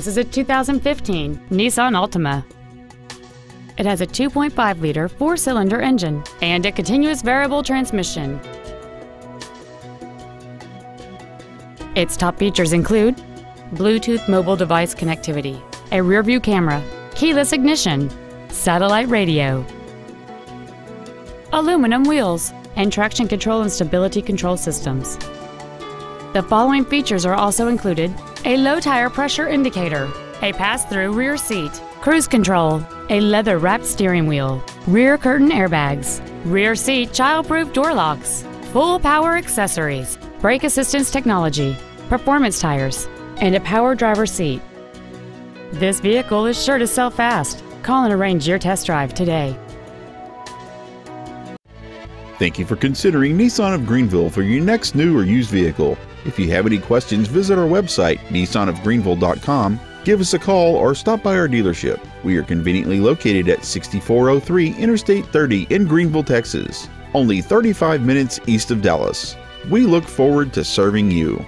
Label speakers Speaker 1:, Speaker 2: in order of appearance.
Speaker 1: This is a 2015 Nissan Altima. It has a 2.5-liter four-cylinder engine and a continuous variable transmission. Its top features include Bluetooth mobile device connectivity, a rear-view camera, keyless ignition, satellite radio, aluminum wheels, and traction control and stability control systems. The following features are also included a low tire pressure indicator, a pass-through rear seat, cruise control, a leather-wrapped steering wheel, rear curtain airbags, rear seat child-proof door locks, full power accessories, brake assistance technology, performance tires, and a power driver seat. This vehicle is sure to sell fast. Call and arrange your test drive today.
Speaker 2: Thank you for considering Nissan of Greenville for your next new or used vehicle. If you have any questions, visit our website, nissanofgreenville.com, give us a call, or stop by our dealership. We are conveniently located at 6403 Interstate 30 in Greenville, Texas, only 35 minutes east of Dallas. We look forward to serving you.